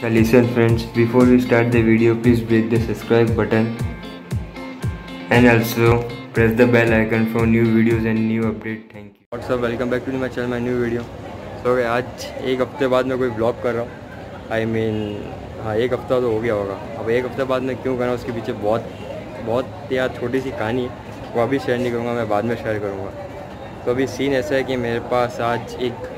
So listen friends, before we start the video, please break the subscribe button and also press the bell icon for new videos and new update. Thank you. What's up? Welcome back to my channel, my new video. So आज एक हफ़्ते बाद मैं कोई blog कर रहा हूँ आई I mean mean, हाँ एक हफ़्ता तो हो गया होगा अब एक हफ़्ते बाद मैं क्यों कर रहा हूँ उसके पीछे बहुत बहुत यार छोटी सी कहानी है वो अभी शेयर नहीं करूँगा मैं बाद में शेयर करूँगा तो अभी सीन ऐसा है कि मेरे पास आज एक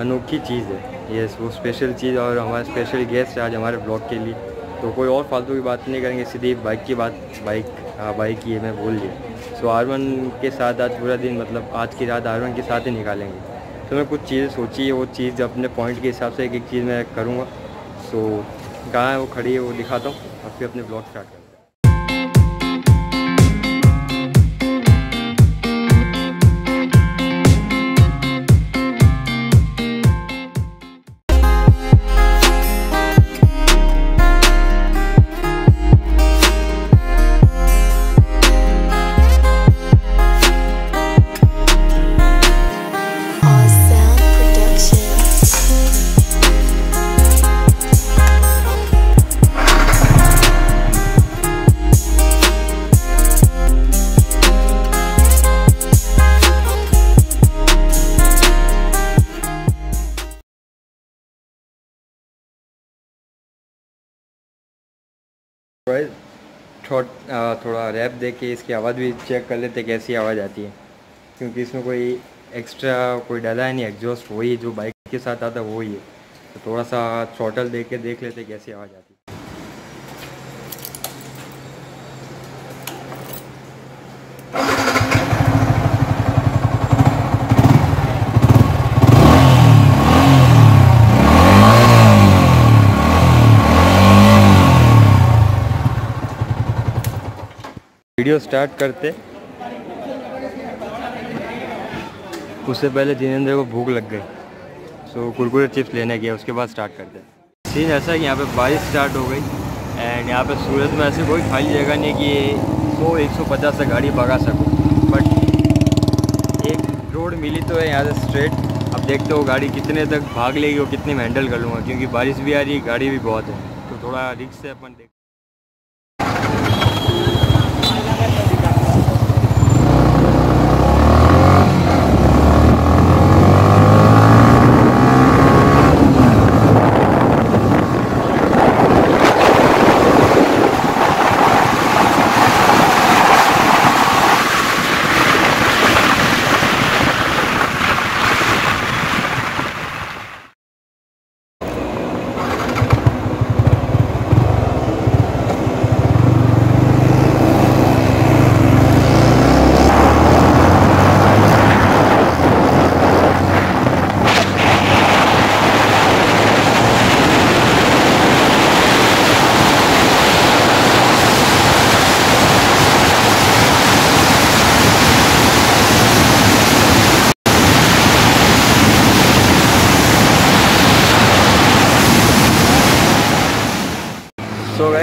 अनोखी चीज़ है यस वो स्पेशल चीज़ और हमारे स्पेशल गेस्ट आज हमारे ब्लॉग के लिए। तो कोई और फालतू की बात नहीं करेंगे, सीधी बाइक की बात बाइक हाँ बाइक है मैं भूल गया सो आर वन के साथ आज पूरा दिन मतलब आज की रात आर वन के साथ ही निकालेंगे। तो मैं कुछ चीज़ें सोची है वो चीज़ अपने पॉइंट के हिसाब से एक एक चीज़ मैं करूँगा। सो कहाँ है वो खड़ी है वो दिखाता हूँ, और फिर अपने ब्लॉग स्टार्ट करता थोड़ा रैप दे के इसकी आवाज़ भी चेक कर लेते कैसी आवाज़ आती है। क्योंकि इसमें कोई एक्स्ट्रा कोई डाला है नहीं एग्जॉस्ट वही जो बाइक के साथ आता है वही है। तो थोड़ा सा शॉटल दे के देख लेते कैसी आवाज़ आती है। वीडियो स्टार्ट करते। उससे पहले जिनेंद्र को भूख लग गई। सो so, कुरकुरे चिप्स लेने गया उसके बाद स्टार्ट करते सीन ऐसा है कि यहाँ पे बारिश स्टार्ट हो गई एंड यहाँ पे सूरत में ऐसे कोई खाली जगह नहीं कि सौ एक सौ पचास से गाड़ी भगा सकूँ। बट एक रोड मिली तो है यहाँ से स्ट्रेट अब देखते हो गाड़ी कितने तक भाग लेगी और कितनी मैं हैंडल कर लूँगा क्योंकि बारिश भी आ रही है गाड़ी भी बहुत है। तो थोड़ा रिक्स से अपन देख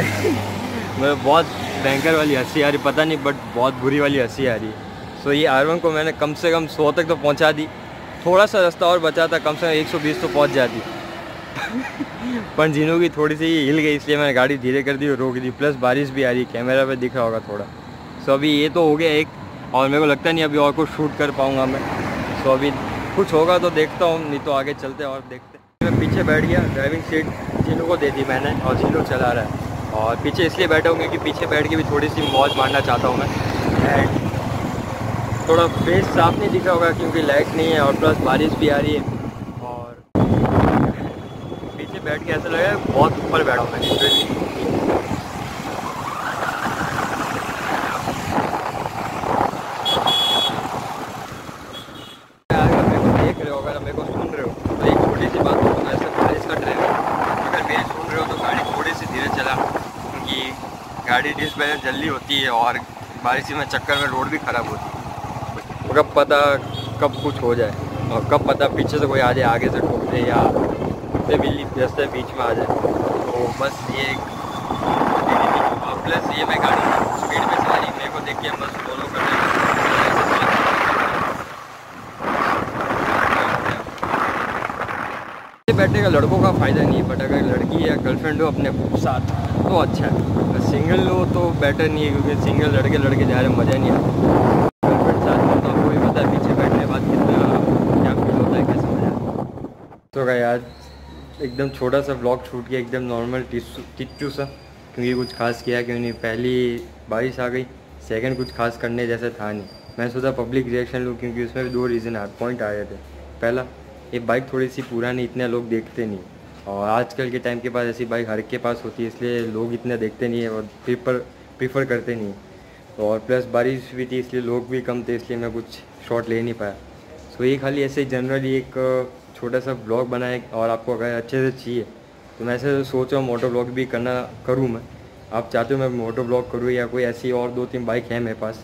सो गए मैं बहुत भयंकर वाली हँसी आ रही, पता नहीं बट बहुत बुरी वाली हँसी आ रही। है सो ये आर को मैंने कम से कम सौ तक तो पहुँचा दी। थोड़ा सा रास्ता और बचा था, कम से कम 120 तो पहुँच जाती। पर जीनों की थोड़ी सी हिल गई, इसलिए मैंने गाड़ी धीरे कर दी और रोक दी। प्लस बारिश भी आ रही, कैमरा पे दिख रहा होगा थोड़ा। सो अभी ये तो हो गया एक, और मेरे को लगता नहीं अभी और कुछ शूट कर पाऊँगा मैं। सो अभी कुछ होगा तो देखता हूँ, नहीं तो आगे चलते और देखते मैं पीछे बैठ गया ड्राइविंग सीट जीनू को दे दी मैंने और जीनू चला रहा है। और पीछे इसलिए बैठा हूँ क्योंकि पीछे बैठ के भी थोड़ी सी मौज मारना चाहता हूँ मैं। एंड थोड़ा फेस साफ़ नहीं दिखा होगा क्योंकि लाइट नहीं है और प्लस बारिश भी आ रही है। और पीछे बैठ के ऐसा लगा बहुत ऊपर बैठा हूँ मैं गाड़ी डिस्बैलेंस जल्दी होती है और बारिश में चक्कर में रोड भी ख़राब होती है। तो कब पता कब कुछ हो जाए और कब पता पीछे से कोई आ जाए, आगे से ठोक दे या से बिल्ली रास्ते बीच में आ जाए। तो बस ये प्लस ये मैं गाड़ी स्पीड में चला रही मेरे को देख के बस फॉलो कर रहे बैठने का लड़कों का फ़ायदा नहीं है बट अगर लड़की या गर्लफ्रेंड हो अपने साथ तो अच्छा है। सिंगल हो तो बेटर नहीं है, क्योंकि सिंगल लड़के लड़के जा रहे मज़ा नहीं आता। गर्लफ्रेंड साथ में तो आपको पता है, पीछे बैठने के बाद कितना क्या फील होता है, कैसे मज़ा तो क्या यार, एकदम छोटा सा ब्लॉग छूट किया, एकदम नॉर्मल टिच्चू सा, क्योंकि कुछ खास किया क्यों नहीं, पहली बारिश आ गई सेकंड कुछ खास करने जैसा था नहीं। मैं सोचा पब्लिक रिएक्शन लूँ, क्योंकि उसमें भी दो रीज़न आ पॉइंट आ रहे थे। पहला ये बाइक थोड़ी सी पुरानी, इतने लोग देखते नहीं। और आजकल के टाइम के पास ऐसी बाइक हर के पास होती है, इसलिए लोग इतने देखते नहीं है और प्रीफर प्रीफर करते नहीं। और प्लस बारिश भी थी, इसलिए लोग भी कम थे, इसलिए मैं कुछ शॉट ले नहीं पाया। सो ये खाली ऐसे जनरली एक छोटा सा ब्लॉग बनाए और आपको अगर अच्छे से चाहिए तो मैं ऐसे सोच रहा हूँ मोटो ब्लॉग भी करना करूँ मैं। आप चाहते हो मैं मोटो ब्लॉग करूँ या कोई ऐसी और दो तीन बाइक है मेरे पास,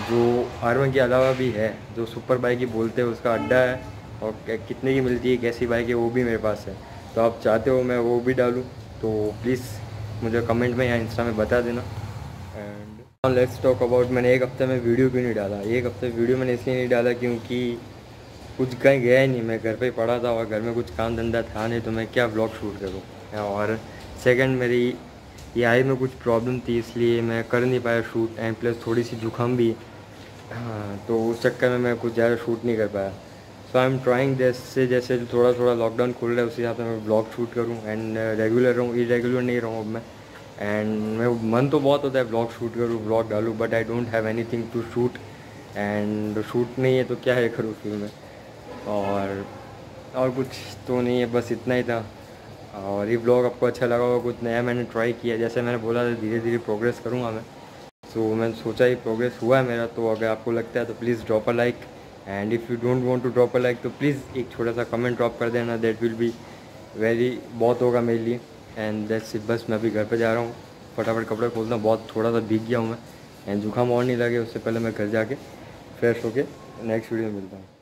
जो आर के अलावा भी है, जो सुपर बाइक ही बोलते हैं, उसका अड्डा है। और कितने की मिलती है, कैसी बाइक है, वो भी मेरे पास है। तो आप चाहते हो मैं वो भी डालूँ तो प्लीज़ मुझे कमेंट में या इंस्टा में बता देना। एंड लेट्स टॉक अबाउट मैंने एक हफ़्ते में वीडियो क्यों नहीं डाला? एक हफ़्ते वीडियो मैंने इसलिए नहीं डाला क्योंकि कुछ कहीं गया ही नहीं। मैं घर पे पड़ा था और घर में कुछ काम धंधा था नहीं तो मैं क्या ब्लॉग शूट करूँ? और सेकंड मेरी ये आई में कुछ प्रॉब्लम थी, इसलिए मैं कर नहीं पाया शूट एंड प्लस थोड़ी सी जुकाम भी। हाँ तो उस चक्कर में मैं कुछ ज़्यादा शूट नहीं कर पाया। सो आई एम ट्राइंग जैसे जैसे थोड़ा थोड़ा लॉकडाउन खुल रहा है उस हिसाब से मैं ब्लॉग शूट करूँ एंड रेगुलर रहूँ इरेगुलर नहीं रहूँ अब मैं। एंड मैं मन तो बहुत होता है ब्लॉग शूट करूँ ब्लॉग डालूँ but I don't have anything to shoot and shoot नहीं है तो क्या है करूँ फिर मैं। और और कुछ तो नहीं है बस इतना ही था। और ये ब्लॉग आपको अच्छा लगा होगा कुछ नया मैंने ट्राई किया जैसे मैंने बोला था धीरे धीरे प्रोग्रेस करूँगा मैं। सो so, मैंने सोचा ही प्रोग्रेस हुआ है मेरा तो अगर आपको लगता है तो please drop a like and if you don't want to drop a like तो प्लीज़ एक छोटा सा कमेंट ड्रॉप कर देना. देट विल बी वेरी बहुत होगा मेरे लिए. एंड दैट्स इट बस मैं अभी घर पर जा रहा हूँ. फटाफट कपड़े खोलता हूँ. बहुत थोड़ा सा भीग गया हूँ मैं. एंड जुकाम और नहीं लगे, उससे पहले मैं घर जाके फ्रेश होके नेक्स्ट वीडियो में मिलता हूँ.